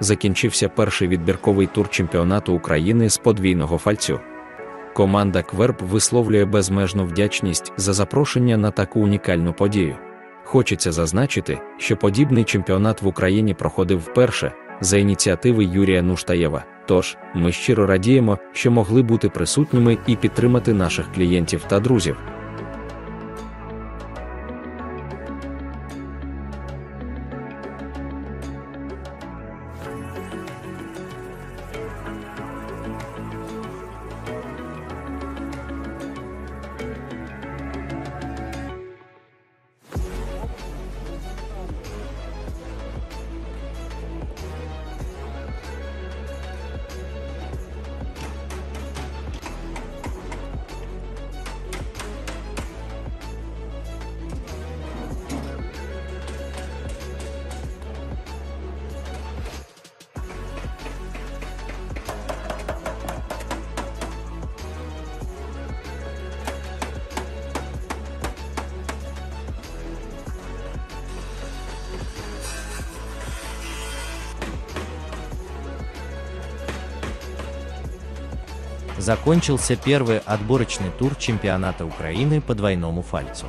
закінчився перший відбірковий тур чемпіонату України з подвійного фальцю. Команда Кверб висловлює безмежну вдячність за запрошення на таку унікальну подію. Хочеться зазначити, що подібний чемпіонат в Україні проходив вперше за ініціативи Юрія Нуштаєва. Тож, ми щиро радіємо, що могли бути присутніми і підтримати наших клієнтів та друзів. Закончился первый отборочный тур чемпионата Украины по двойному фальцу.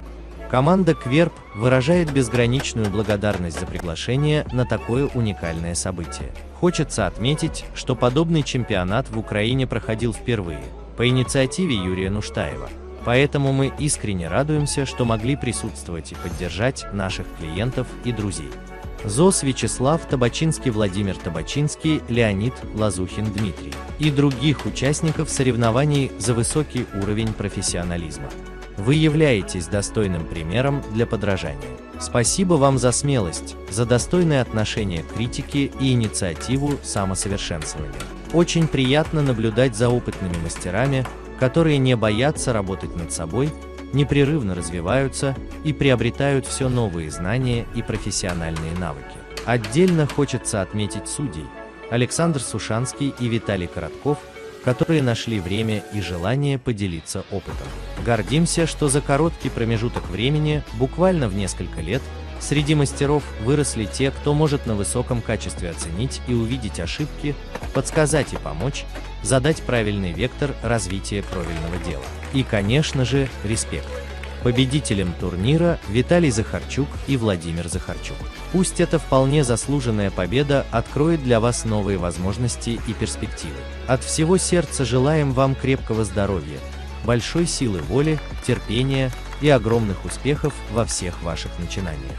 Команда Кверб выражает безграничную благодарность за приглашение на такое уникальное событие. Хочется отметить, что подобный чемпионат в Украине проходил впервые, по инициативе Юрия Нуштаева. Поэтому мы искренне радуемся, что могли присутствовать и поддержать наших клиентов и друзей. ЗОС Вячеслав Табачинский Владимир Табачинский Леонид Лазухин Дмитрий и других участников соревнований за высокий уровень профессионализма. Вы являетесь достойным примером для подражания. Спасибо вам за смелость, за достойное отношение к критике и инициативу самосовершенствования. Очень приятно наблюдать за опытными мастерами, которые не боятся работать над собой непрерывно развиваются и приобретают все новые знания и профессиональные навыки. Отдельно хочется отметить судей Александр Сушанский и Виталий Коротков, которые нашли время и желание поделиться опытом. Гордимся, что за короткий промежуток времени, буквально в несколько лет, среди мастеров выросли те, кто может на высоком качестве оценить и увидеть ошибки, подсказать и помочь, задать правильный вектор развития кровельного дела. И, конечно же, респект. Победителям турнира Виталий Захарчук и Владимир Захарчук. Пусть эта вполне заслуженная победа откроет для вас новые возможности и перспективы. От всего сердца желаем вам крепкого здоровья, большой силы воли, терпения и огромных успехов во всех ваших начинаниях.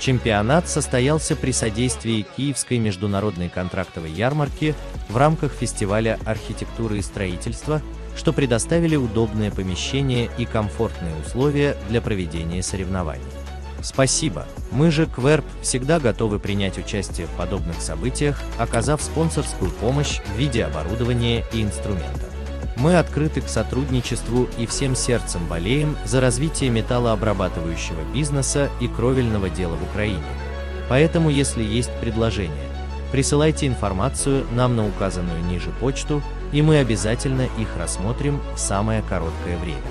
Чемпионат состоялся при содействии Киевской международной контрактовой ярмарки в рамках фестиваля архитектуры и строительства, что предоставили удобное помещение и комфортные условия для проведения соревнований. Спасибо! Мы же, Кверп, всегда готовы принять участие в подобных событиях, оказав спонсорскую помощь в виде оборудования и инструментов. Мы открыты к сотрудничеству и всем сердцем болеем за развитие металлообрабатывающего бизнеса и кровельного дела в Украине. Поэтому, если есть предложения, присылайте информацию нам на указанную ниже почту, и мы обязательно их рассмотрим в самое короткое время.